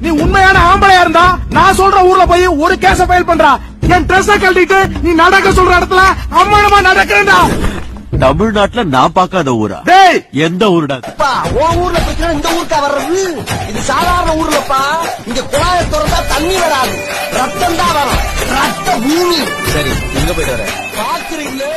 நீ உண்மையான ஆம்பளையா இருந்தா நான் சொல்ற ஊர்ல போய் ஒரு கேஸ ஃபைல் பண்றா. என் ட்ரெஸ் கழட்டிட்டு நீ நடக்க சொல்ற இடத்துல அம்மனமா நடக்கிறா தமிழ்நாட்டுல நான் பார்க்காத ஊரா? எந்த ஊருடா உன் ஊர்ல பிரச்சனை இந்த ஊருக்கா வர்றது? இது சாதாரண ஊர்லப்பா. இங்க குழாய திறந்தா தண்ணி வராது. ரத்தம் தான் வரும். ரத்த பூமி. சரி எங்க போயிட்டு வர பாக்குறீங்களே?